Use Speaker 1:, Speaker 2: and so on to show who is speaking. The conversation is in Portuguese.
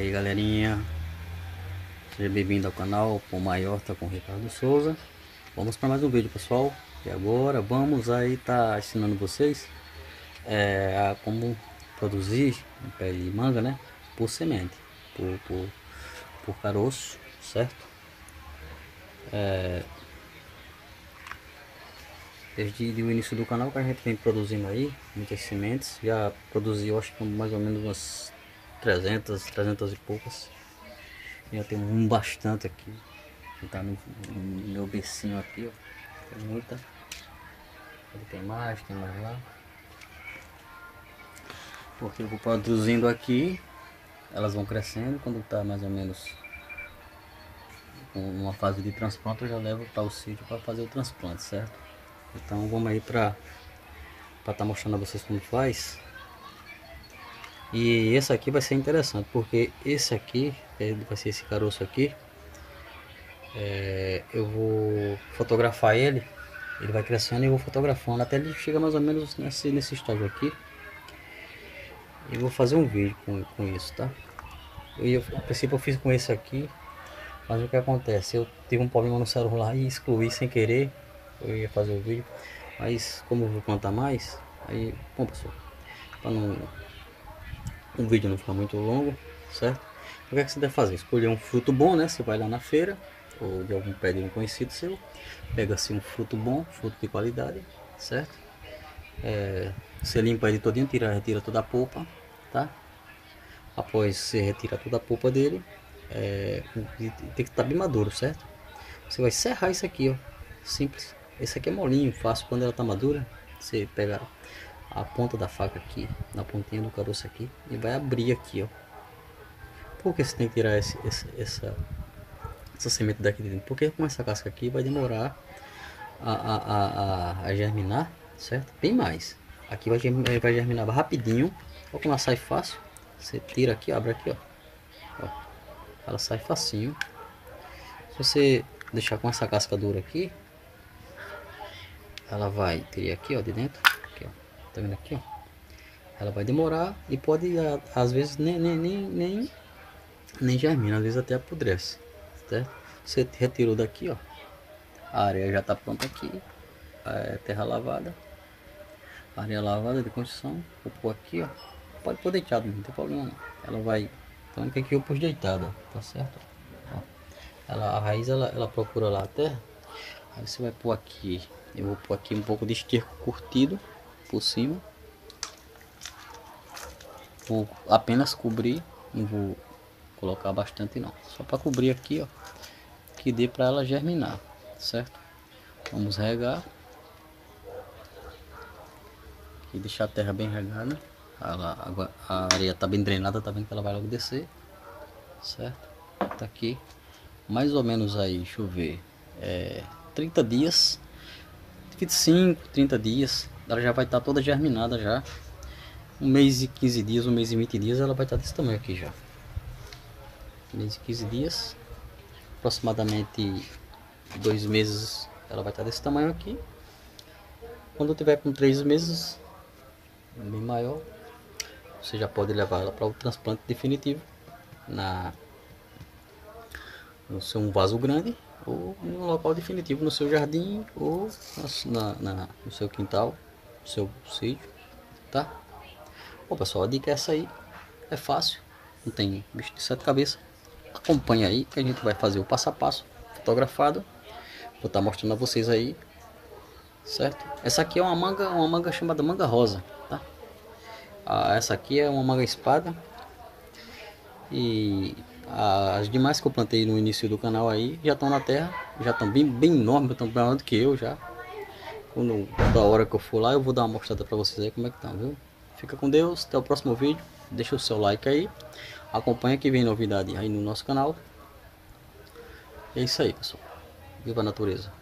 Speaker 1: aí galerinha, seja bem-vindo ao canal Pão Maior, tá com o Ricardo Souza. Vamos para mais um vídeo pessoal. E agora vamos aí tá ensinando vocês é, como produzir pé de manga né? Por semente, por, por, por caroço, certo? É, desde o início do canal que a gente vem produzindo aí muitas sementes. Já produziu acho que mais ou menos umas 300 300 e poucas. Já tem um bastante aqui. Que tá no, no, meu becinho aqui ó. Tem muita. Tem mais tem mais lá. Porque eu vou produzindo aqui. Elas vão crescendo. Quando tá mais ou menos uma fase de transplante eu já levo para o sítio para fazer o transplante certo? Então vamos aí para estar tá mostrando a vocês como faz. E esse aqui vai ser interessante, porque esse aqui, vai ser esse caroço aqui, é, eu vou fotografar ele, ele vai crescendo e eu vou fotografando até ele chegar mais ou menos nesse, nesse estágio aqui. E vou fazer um vídeo com, com isso, tá? Eu, a princípio eu fiz com esse aqui, mas o que acontece? Eu tive um problema no celular e excluí sem querer eu ia fazer o vídeo, mas como eu vou contar mais, aí, bom pessoal, para não o vídeo não ficar muito longo, certo? O que, é que você deve fazer? Escolher um fruto bom, né? Você vai lá na feira ou de algum pé de um conhecido seu, pega assim um fruto bom, fruto de qualidade, certo? É, você limpa ele todinho, tira, retira toda a polpa, tá? Após você retira toda a polpa dele, é, tem que estar tá bem maduro, certo? Você vai serrar isso aqui, ó, simples. Esse aqui é molinho, fácil quando ela tá madura. Você pega a ponta da faca aqui, na pontinha do caroço aqui, e vai abrir aqui, ó. Por que você tem que tirar esse, esse, essa, essa semente daqui dentro? Porque com essa casca aqui vai demorar a, a, a, a germinar, certo? Bem mais. Aqui vai germinar, vai germinar rapidinho. Olha como ela sai fácil. Você tira aqui, abre aqui, ó. ó. Ela sai facinho. Se você deixar com essa casca dura aqui, ela vai ter aqui ó de dentro tá vendo aqui? Ela vai demorar e pode às vezes nem nem nem nem, nem germina às vezes até apodrece certo? Você retirou daqui ó. A areia já tá pronta aqui. É terra lavada. Areia lavada de construção vou pôr aqui ó. Pode pôr deitado não tem problema não. ela vai então aqui eu pus deitada tá certo? Ó. ela a raiz ela, ela procura lá a terra. Aí você vai pôr aqui. Eu vou pôr aqui um pouco de esterco curtido cima. Vou apenas cobrir, não vou colocar bastante não. Só para cobrir aqui, ó, que dê para ela germinar, certo? Vamos regar. E deixar a terra bem regada. Ela, a areia tá bem drenada, tá vendo que ela vai logo descer, certo? Tá aqui, mais ou menos aí, deixa eu ver, é, 30 dias 25, 30 dias, ela já vai estar tá toda germinada já. Um mês e 15 dias, um mês e 20 dias, ela vai estar tá desse tamanho aqui já. Um mês e 15 dias, aproximadamente dois meses, ela vai estar tá desse tamanho aqui. Quando tiver com três meses, bem maior, você já pode levar ela para o transplante definitivo na no seu vaso grande ou no local definitivo no seu jardim ou na, na, no seu quintal, seu sítio, tá? Bom pessoal, a dica é essa aí, é fácil, não tem bicho de sete cabeças. Acompanha aí que a gente vai fazer o passo a passo fotografado. Vou estar tá mostrando a vocês aí, certo? Essa aqui é uma manga, uma manga chamada manga rosa, tá? Ah, essa aqui é uma manga espada e as demais que eu plantei no início do canal aí já estão na terra, já estão bem, bem enormes, estão maior do que eu já. Quando da hora que eu for lá eu vou dar uma mostrada para vocês aí como é que estão, viu? Fica com Deus, até o próximo vídeo. Deixa o seu like aí. Acompanha que vem novidade aí no nosso canal. É isso aí, pessoal. Viva a natureza.